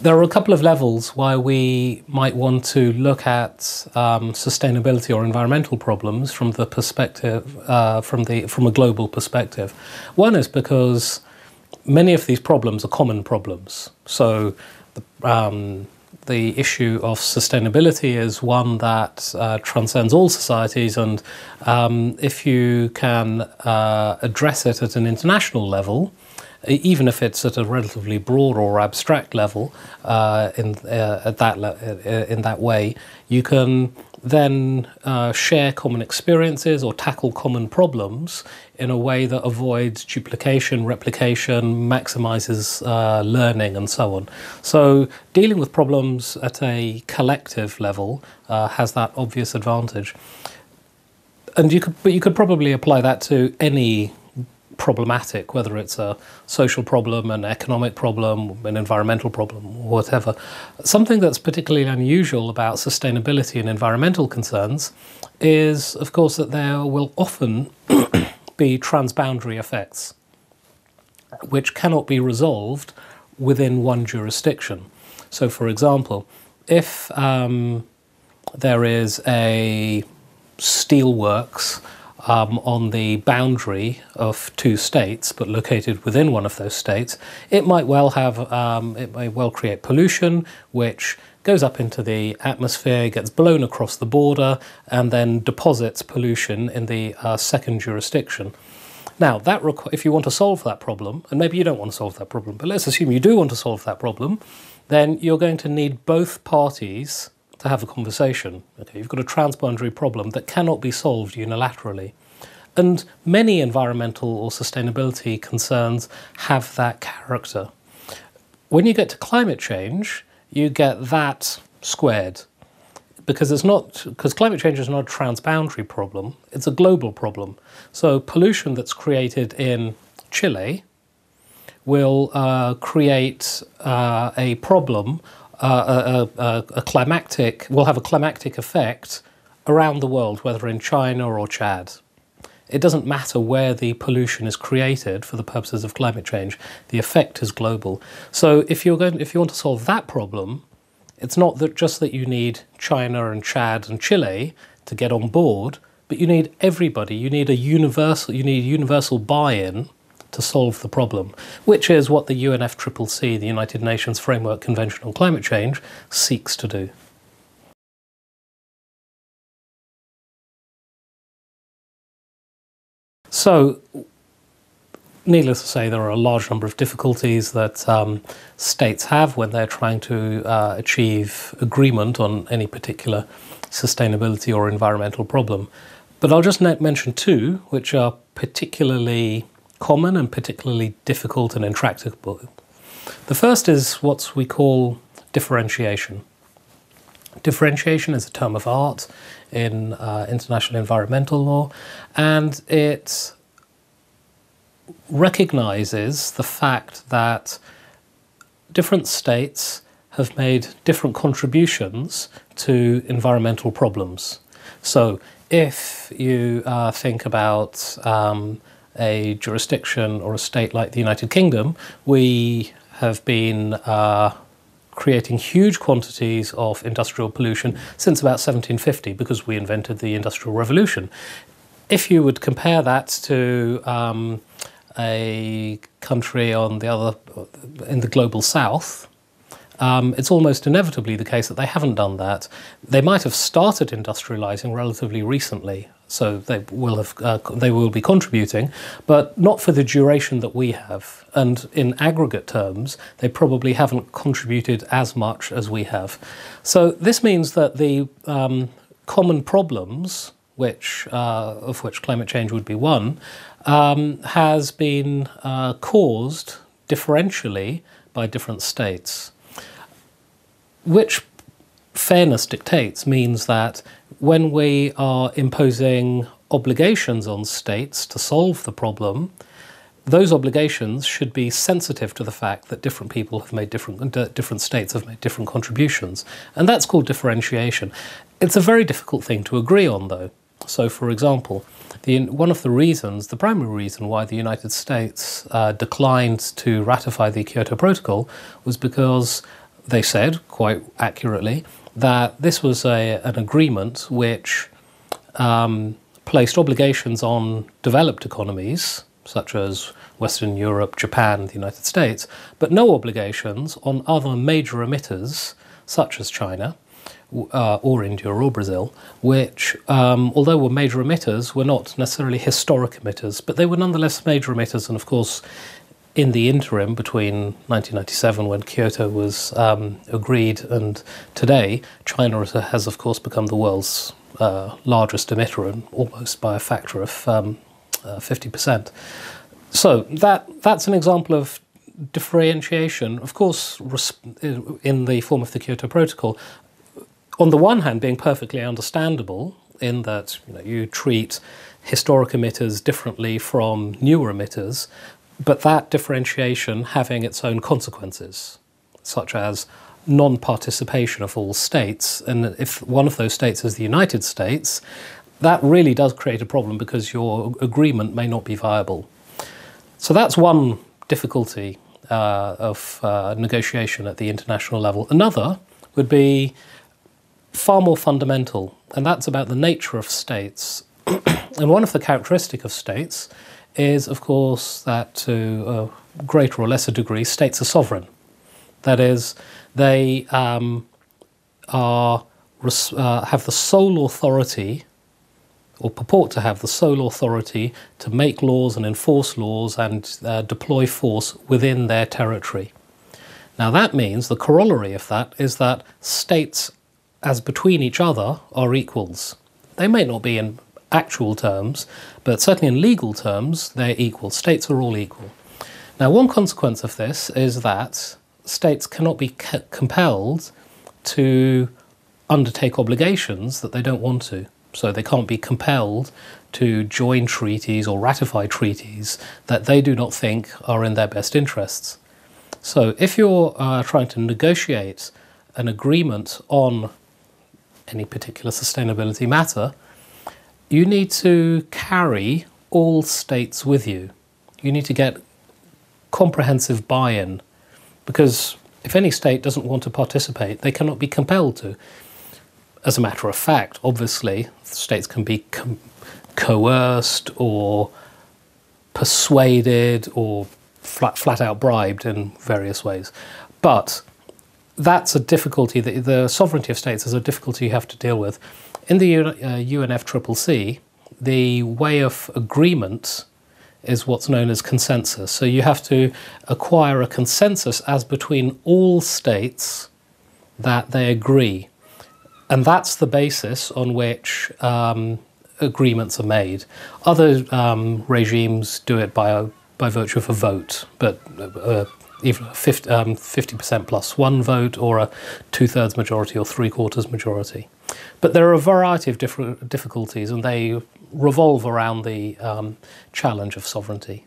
There are a couple of levels why we might want to look at um, sustainability or environmental problems from the perspective uh, from the from a global perspective. One is because many of these problems are common problems. So the, um, the issue of sustainability is one that uh, transcends all societies, and um, if you can uh, address it at an international level, even if it's at a relatively broad or abstract level, uh, in uh, at that le- uh, in that way, you can then uh, share common experiences or tackle common problems in a way that avoids duplication, replication, maximizes uh, learning, and so on. So, dealing with problems at a collective level uh, has that obvious advantage. And you could, but you could probably apply that to any problematic, whether it's a social problem, an economic problem, an environmental problem, whatever. Something that's particularly unusual about sustainability and environmental concerns is, of course, that there will often be transboundary effects which cannot be resolved within one jurisdiction. So, for example, if um, there is a steelworks um, on the boundary of two states, but located within one of those states, it might well have um, it may well create pollution, which goes up into the atmosphere, gets blown across the border, and then deposits pollution in the uh, second jurisdiction. Now, that if you want to solve that problem, and maybe you don't want to solve that problem, but let's assume you do want to solve that problem, then you're going to need both parties to have a conversation. Okay, you've got a transboundary problem that cannot be solved unilaterally. And many environmental or sustainability concerns have that character. When you get to climate change, you get that squared because it's not because climate change is not a transboundary problem it's a global problem so pollution that's created in chile will uh, create uh, a problem a, a, a, climactic will have a climactic effect around the world, whether in China or Chad. It doesn't matter where the pollution is created for the purposes of climate change. The effect is global. So if you're going, if you want to solve that problem, it's not that just that you need China and Chad and Chile to get on board, but you need everybody. You need a universal. You need universal buy-in to solve the problem, which is what the UNFCCC, the United Nations Framework Convention on Climate Change, seeks to do. So, needless to say, there are a large number of difficulties that um, states have when they're trying to uh, achieve agreement on any particular sustainability or environmental problem. But I'll just mention two, which are particularly common and particularly difficult and intractable. The first is what we call differentiation. Differentiation is a term of art in uh, international environmental law, and it recognizes the fact that different states have made different contributions to environmental problems. So, if you uh, think about um, a jurisdiction or a state like the United Kingdom, we have been uh, creating huge quantities of industrial pollution since about 1750 because we invented the Industrial Revolution. If you would compare that to um, a country on the other in the global south, um, it's almost inevitably the case that they haven't done that. They might have started industrializing relatively recently, so they will have uh, they will be contributing, but not for the duration that we have. And in aggregate terms, they probably haven't contributed as much as we have. So this means that the um, common problems, which uh, of which climate change would be one, um, has been uh, caused differentially by different states, which fairness dictates means that when we are imposing obligations on states to solve the problem, those obligations should be sensitive to the fact that different people have made different different states have made different contributions, and that's called differentiation. It's a very difficult thing to agree on, though. So, for example, the, one of the reasons, the primary reason why the United States uh, declined to ratify the Kyoto Protocol was because they said, quite accurately, that this was a, an agreement which um, placed obligations on developed economies, such as Western Europe, Japan, the United States, but no obligations on other major emitters, such as China. Uh, or India or Brazil, which, um, although were major emitters, were not necessarily historic emitters, but they were nonetheless major emitters. And of course, in the interim between 1997, when Kyoto was um, agreed, and today, China has, of course, become the world's uh, largest emitter, and almost by a factor of um, uh, 50%. So that that's an example of differentiation. Of course, in the form of the Kyoto Protocol, on the one hand, being perfectly understandable in that you, know, you treat historic emitters differently from newer emitters, but that differentiation having its own consequences, such as non participation of all states. And if one of those states is the United States, that really does create a problem because your agreement may not be viable. So that's one difficulty uh, of uh, negotiation at the international level. Another would be far more fundamental, and that's about the nature of states. and one of the characteristics of states is, of course, that to a greater or lesser degree, states are sovereign. That is, they um, are, uh, have the sole authority, or purport to have the sole authority, to make laws and enforce laws and uh, deploy force within their territory. Now, that means the corollary of that is that states, as between each other, are equals. They may not be in actual terms, but certainly in legal terms, they're equal. States are all equal. Now, one consequence of this is that states cannot be compelled to undertake obligations that they don't want to. So they can't be compelled to join treaties or ratify treaties that they do not think are in their best interests. So if you're uh, trying to negotiate an agreement on any particular sustainability matter, you need to carry all states with you. You need to get comprehensive buy in because if any state doesn't want to participate, they cannot be compelled to. As a matter of fact, obviously, states can be coerced or persuaded or flat, flat out bribed in various ways. But that's a difficulty, the, the sovereignty of states is a difficulty you have to deal with. In the uh, UNFCCC, the way of agreement is what's known as consensus. So you have to acquire a consensus as between all states that they agree. And that's the basis on which um, agreements are made. Other um, regimes do it by, by virtue of a vote, but uh, either 50, um, 50% plus one vote or a two thirds majority or three quarters majority. But there are a variety of different difficulties, and they revolve around the um, challenge of sovereignty.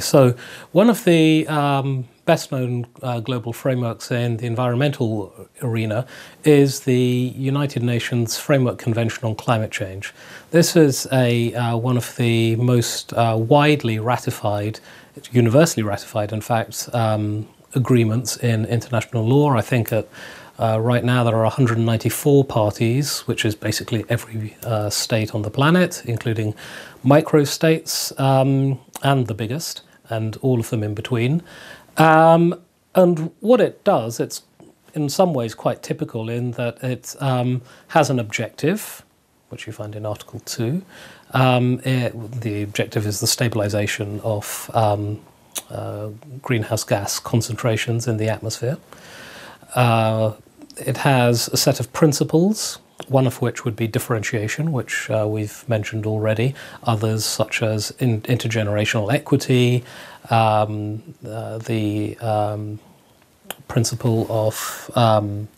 So, one of the um, best known uh, global frameworks in the environmental arena is the United Nations Framework Convention on Climate Change. This is a, uh, one of the most uh, widely ratified universally ratified, in fact, um, agreements in international law. I think at uh, right now there are 194 parties, which is basically every uh, state on the planet, including microstates um, and the biggest, and all of them in between. Um, and what it does, it's in some ways quite typical in that it um, has an objective, which you find in Article 2, um, it, the objective is the stabilization of um, uh, greenhouse gas concentrations in the atmosphere. Uh, it has a set of principles, one of which would be differentiation, which uh, we've mentioned already, others such as in, intergenerational equity, um, uh, the um, principle of um,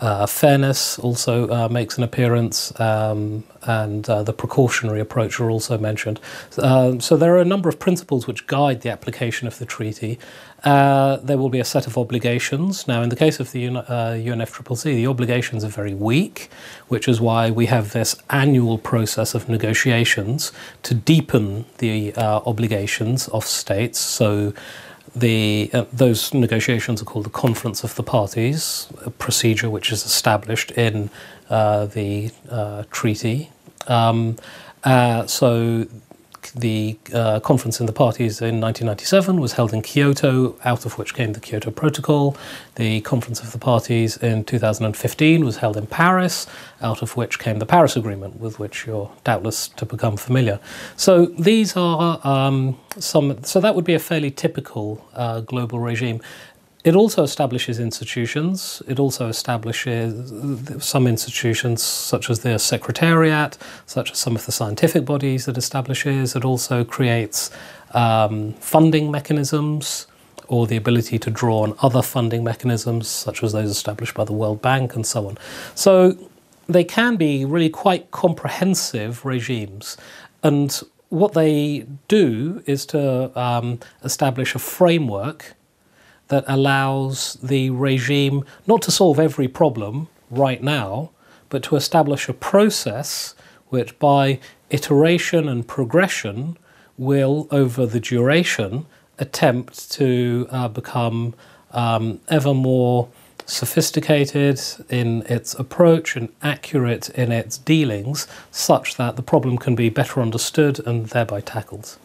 Uh, fairness also uh, makes an appearance, um, and uh, the precautionary approach are also mentioned. Uh, so there are a number of principles which guide the application of the treaty. Uh, there will be a set of obligations. Now, in the case of the UN, UNFCCC, uh, the obligations are very weak, which is why we have this annual process of negotiations to deepen the obligations of states. So the, uh, those negotiations are called the Conference of the Parties, a procedure which is established in uh, the uh, treaty. Um, uh, so the uh, conference in the parties in 1997 was held in Kyoto, out of which came the Kyoto Protocol. The conference of the parties in 2015 was held in Paris, out of which came the Paris Agreement, with which you're doubtless to become familiar. So these are um, some. So that would be a fairly typical uh, global regime. It also establishes institutions. It also establishes some institutions, such as the Secretariat, such as some of the scientific bodies it establishes. It also creates um, funding mechanisms or the ability to draw on other funding mechanisms, such as those established by the World Bank and so on. So they can be really quite comprehensive regimes. And what they do is to um, establish a framework that allows the regime not to solve every problem right now, but to establish a process which, by iteration and progression, will, over the duration, attempt to uh, become um, ever more sophisticated in its approach and accurate in its dealings, such that the problem can be better understood and thereby tackled.